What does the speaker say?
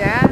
Yeah.